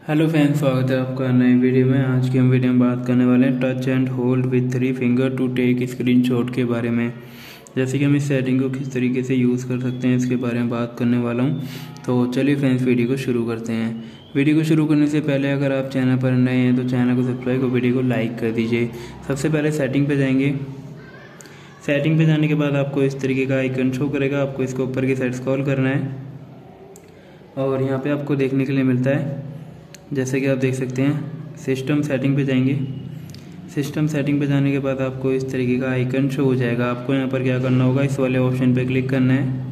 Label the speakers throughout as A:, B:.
A: Hello friends स्वागत है आपका नई वीडियो में। आज की हम वीडियो में बात करने वाले हैं touch and hold with three finger to take screenshot के बारे में। जैसे कि हम इस सेटिंग को किस तरीके से यूज़ कर सकते हैं, इसके बारे में बात करने वाला हूँ। तो चलिए फ्रेंड्स वीडियो को शुरू करते हैं। वीडियो को शुरू करने से पहले अगर आप चैनल पर नए हैं तो चैनल को सब्सक्राइब और वीडियो को लाइक कर दीजिए। सबसे पहले सेटिंग पर जाएँगे। सेटिंग पर जाने के बाद आपको इस तरीके का आइकन शो करेगा। आपको इसको ऊपर की साइड स्क्रॉल करना है। और यहाँ पर आपको देखने के लिए मिलता है। जैसे कि आप देख सकते हैं सिस्टम सेटिंग पे जाएँगे। सिस्टम सेटिंग पे जाने के बाद आपको इस तरीके का आइकन शो हो जाएगा। आपको यहाँ पर क्या करना होगा? इस वाले ऑप्शन पे क्लिक करना है।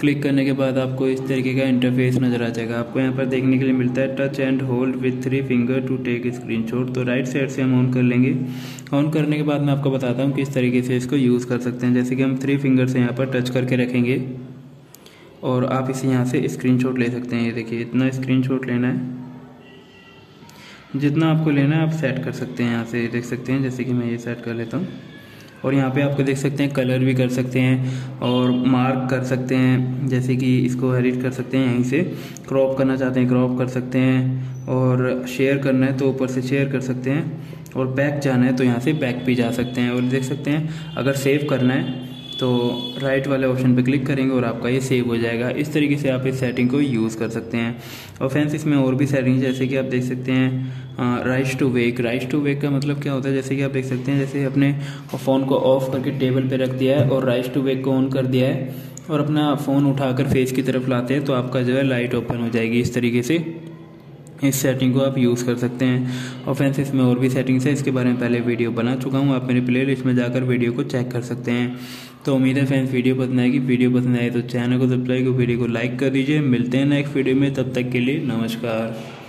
A: क्लिक करने के बाद आपको इस तरीके का इंटरफेस नज़र आ जाएगा। आपको यहाँ पर देखने के लिए मिलता है touch and hold with three finger to take screenshot तो राइट साइड से हम ऑन कर लेंगे। ऑन करने के बाद मैं आपको बताता हूँ किस तरीके से इसको यूज़ कर सकते हैं। जैसे कि हम थ्री फिंगर से यहाँ पर टच करके रखेंगे। और आप इसे यहाँ से स्क्रीनशॉट ले सकते हैं। ये देखिए, इतना स्क्रीनशॉट लेना है। जितना आपको लेना है, आप सेट कर सकते हैं। यहाँ से देख सकते हैं, जैसे कि मैं ये सेट कर लेता हूँ। और यहाँ पे आपको देख सकते हैं कलर भी कर सकते हैं और मार्क कर सकते हैं। जैसे कि इसको एडिट कर सकते हैं, यहीं से क्रॉप करना चाहते हैं क्रॉप कर सकते हैं। और शेयर करना है तो ऊपर से शेयर कर सकते हैं। और बैक जाना है तो यहाँ से बैक भी जा सकते हैं। और देख सकते हैं, अगर सेव करना है तो राइट वाले ऑप्शन पर क्लिक करेंगे और आपका ये सेव हो जाएगा। इस तरीके से आप इस सेटिंग को यूज़ कर सकते हैं। और फ्रेंड्स इसमें और भी सेटिंग जैसे कि आप देख सकते हैं raise to wake raise to wake का मतलब क्या होता है? जैसे कि आप देख सकते हैं, जैसे अपने फ़ोन को ऑफ़ करके टेबल पर रख दिया है और राइस टू वेक को ऑन कर दिया है और अपना फ़ोन उठाकर फेस की तरफ़ लाते हैं तो आपका जो है लाइट ओपन हो जाएगी। इस तरीके से इस सेटिंग को आप यूज़ कर सकते हैं। और फ्रेंड्स इसमें और भी सेटिंग्स है। इसके बारे में पहले वीडियो बना चुका हूँ। आप मेरी प्ले लिस्ट में जाकर वीडियो को चेक कर सकते हैं। तो उम्मीद है फैंस वीडियो पसंद आएगी। वीडियो पसंद आए तो चैनल को सब्सक्राइब वीडियो को लाइक कर दीजिए। मिलते हैं नेक्स्ट वीडियो में। तब तक के लिए नमस्कार।